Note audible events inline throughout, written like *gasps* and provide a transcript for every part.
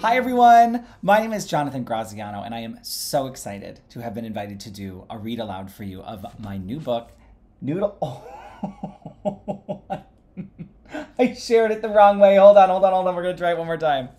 Hi everyone, my name is Jonathan Graziano and I am so excited to have been invited to do a read aloud for you of my new book, Noodle. Oh. *laughs* I shared it the wrong way. Hold on, hold on, hold on. We're going to try it one more time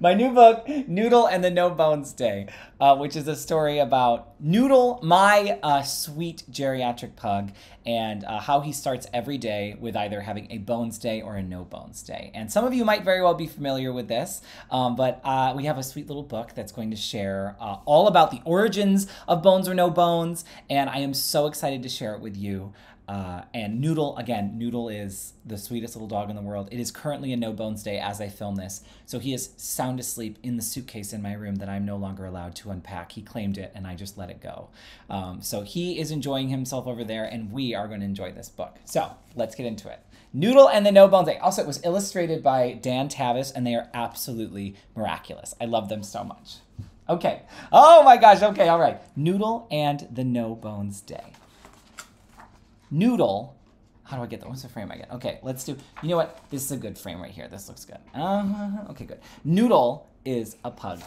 my new book, Noodle and the No Bones Day, uh, which is a story about Noodle, my uh, sweet geriatric pug, and uh, how he starts every day with either having a bones day or a no bones day. And some of you might very well be familiar with this, um, but uh, we have a sweet little book that's going to share uh, all about the origins of bones or no bones, and I am so excited to share it with you. Uh, and Noodle, again, Noodle is the sweetest little dog in the world. It is currently a no bones day as I film this. So he is sound asleep in the suitcase in my room that I'm no longer allowed to unpack. He claimed it and I just let it go. Um, so he is enjoying himself over there and we are going to enjoy this book. So let's get into it. Noodle and the No Bones Day. Also, it was illustrated by Dan Tavis and they are absolutely miraculous. I love them so much. Okay. Oh my gosh. Okay. All right. Noodle and the No Bones Day. Noodle. How do I get that? What's the frame I get? Okay, let's do. You know what? This is a good frame right here. This looks good. Uh, okay, good. Noodle is a pug.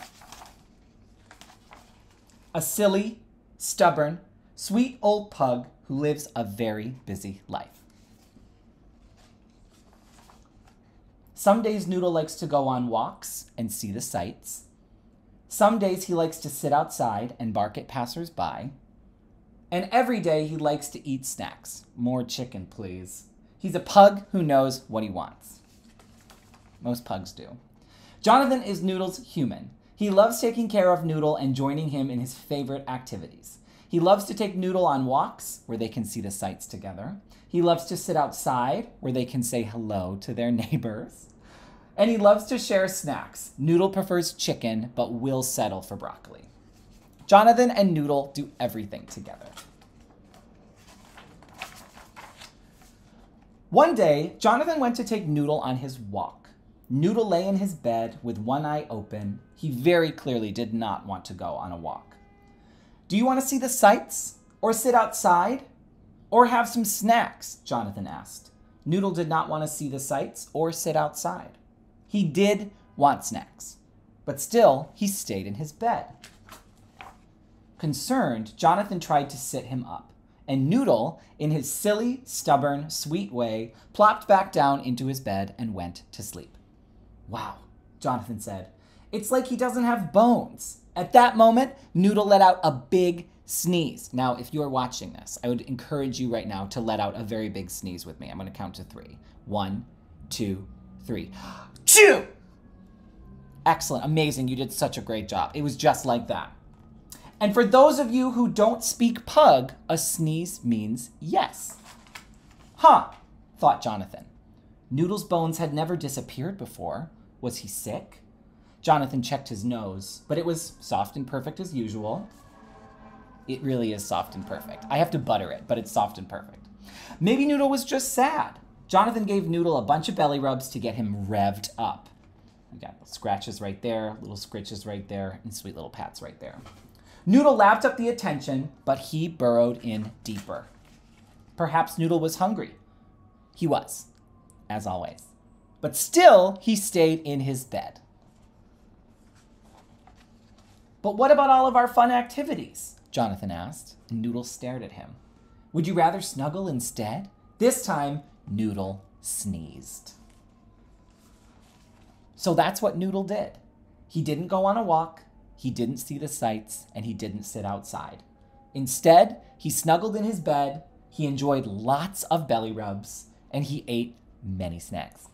A silly, stubborn, sweet old pug who lives a very busy life. Some days Noodle likes to go on walks and see the sights. Some days he likes to sit outside and bark at passersby. And every day he likes to eat snacks. More chicken, please. He's a pug who knows what he wants. Most pugs do. Jonathan is Noodle's human. He loves taking care of Noodle and joining him in his favorite activities. He loves to take Noodle on walks where they can see the sights together. He loves to sit outside where they can say hello to their *laughs* neighbors. And he loves to share snacks. Noodle prefers chicken, but will settle for broccoli. Jonathan and Noodle do everything together. One day, Jonathan went to take Noodle on his walk. Noodle lay in his bed with one eye open. He very clearly did not want to go on a walk. Do you want to see the sights? Or sit outside? Or have some snacks? Jonathan asked. Noodle did not want to see the sights or sit outside. He did want snacks, but still, he stayed in his bed. Concerned, Jonathan tried to sit him up, and Noodle, in his silly, stubborn, sweet way, plopped back down into his bed and went to sleep. Wow, Jonathan said. It's like he doesn't have bones. At that moment, Noodle let out a big sneeze. Now, if you're watching this, I would encourage you right now to let out a very big sneeze with me. I'm going to count to three. One, two, three. *gasps* Chew! Excellent, amazing. You did such a great job. It was just like that. And for those of you who don't speak pug, a sneeze means yes. Huh, thought Jonathan. Noodle's bones had never disappeared before. Was he sick? Jonathan checked his nose, but it was soft and perfect as usual. It really is soft and perfect. I have to butter it, but it's soft and perfect. Maybe Noodle was just sad. Jonathan gave Noodle a bunch of belly rubs to get him revved up. We got scratches right there, little scritches right there, and sweet little pats right there. Noodle lapped up the attention, but he burrowed in deeper. Perhaps Noodle was hungry. He was, as always. But still, he stayed in his bed. But what about all of our fun activities? Jonathan asked, and Noodle stared at him. Would you rather snuggle instead? This time, Noodle sneezed. So that's what Noodle did. He didn't go on a walk, he didn't see the sights, and he didn't sit outside. Instead, he snuggled in his bed, he enjoyed lots of belly rubs, and he ate many snacks.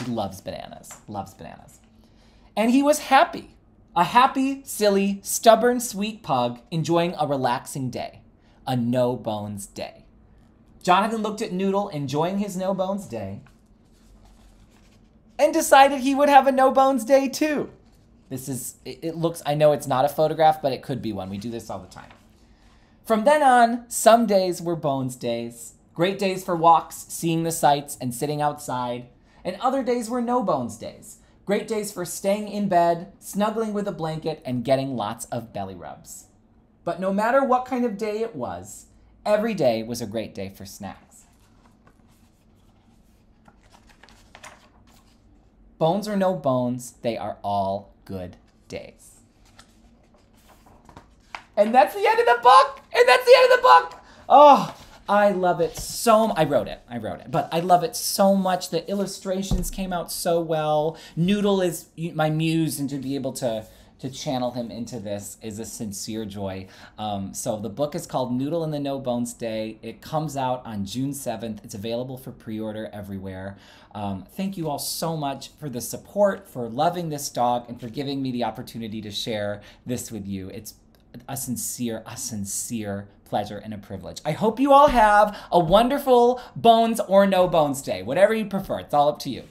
He loves bananas, loves bananas. And he was happy. A happy, silly, stubborn, sweet pug enjoying a relaxing day. A no bones day. Jonathan looked at Noodle enjoying his no bones day and decided he would have a no bones day too. This is, it, looks, I know it's not a photograph, but it could be one. We do this all the time. From then on, some days were Bones days. Great days for walks, seeing the sights, and sitting outside. And other days were no bones days. Great days for staying in bed, snuggling with a blanket, and getting lots of belly rubs. But no matter what kind of day it was, every day was a great day for snacks. Bones or no bones, they are all good days. And that's the end of the book. And that's the end of the book. Oh, I love it so I wrote it. I wrote it. But I love it so much. The illustrations came out so well. Noodle is my muse and to be able to to channel him into this is a sincere joy. Um, so the book is called Noodle and the No Bones Day. It comes out on June 7th. It's available for pre-order everywhere. Um, thank you all so much for the support, for loving this dog, and for giving me the opportunity to share this with you. It's a sincere, a sincere pleasure and a privilege. I hope you all have a wonderful bones or no bones day, whatever you prefer. It's all up to you.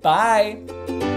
Bye.